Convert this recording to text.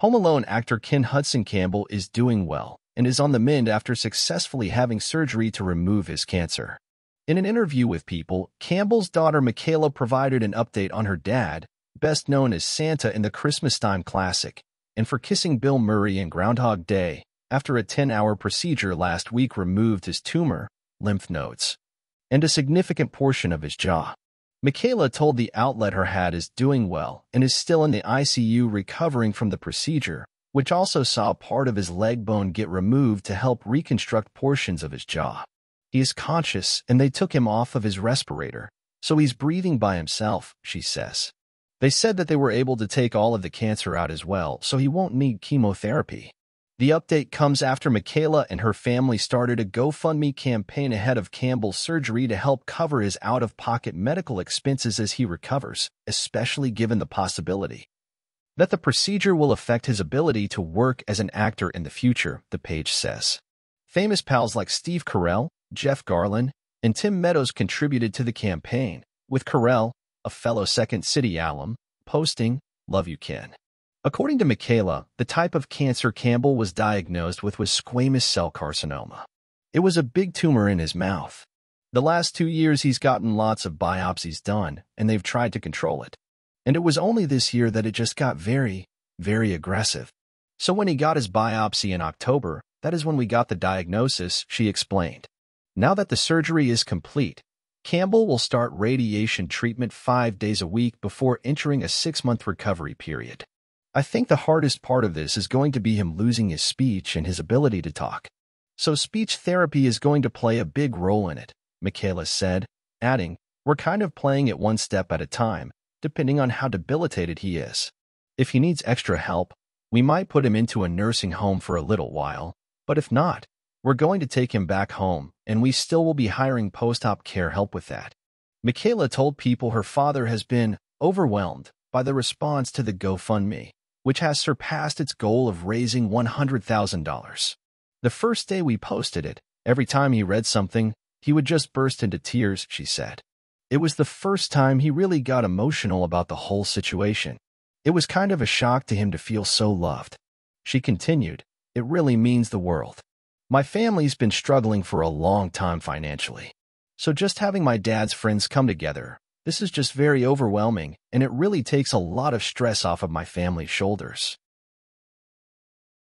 Home Alone actor Ken Hudson Campbell is doing well and is on the mend after successfully having surgery to remove his cancer. In an interview with People, Campbell's daughter Michaela provided an update on her dad, best known as Santa in the Christmas Time classic, and for kissing Bill Murray in Groundhog Day after a 10-hour procedure last week removed his tumor, lymph nodes, and a significant portion of his jaw. Michaela told the outlet her hat is doing well and is still in the ICU recovering from the procedure, which also saw part of his leg bone get removed to help reconstruct portions of his jaw. He is conscious and they took him off of his respirator, so he's breathing by himself, she says. They said that they were able to take all of the cancer out as well, so he won't need chemotherapy. The update comes after Michaela and her family started a GoFundMe campaign ahead of Campbell's surgery to help cover his out-of-pocket medical expenses as he recovers, especially given the possibility that the procedure will affect his ability to work as an actor in the future, the page says. Famous pals like Steve Carell, Jeff Garlin, and Tim Meadows contributed to the campaign, with Carell, a fellow Second City alum, posting, Love you, Ken. According to Michaela, the type of cancer Campbell was diagnosed with was squamous cell carcinoma. It was a big tumor in his mouth. The last two years he's gotten lots of biopsies done, and they've tried to control it. And it was only this year that it just got very, very aggressive. So when he got his biopsy in October, that is when we got the diagnosis, she explained. Now that the surgery is complete, Campbell will start radiation treatment five days a week before entering a six-month recovery period. I think the hardest part of this is going to be him losing his speech and his ability to talk. So speech therapy is going to play a big role in it, Michaela said, adding, We're kind of playing it one step at a time, depending on how debilitated he is. If he needs extra help, we might put him into a nursing home for a little while, but if not, we're going to take him back home, and we still will be hiring post-op care help with that. Michaela told people her father has been overwhelmed by the response to the GoFundMe which has surpassed its goal of raising $100,000. The first day we posted it, every time he read something, he would just burst into tears, she said. It was the first time he really got emotional about the whole situation. It was kind of a shock to him to feel so loved. She continued, It really means the world. My family's been struggling for a long time financially. So just having my dad's friends come together, this is just very overwhelming, and it really takes a lot of stress off of my family's shoulders.